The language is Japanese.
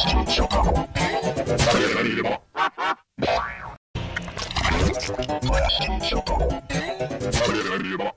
新書かも。何でも。新書かも。何でも。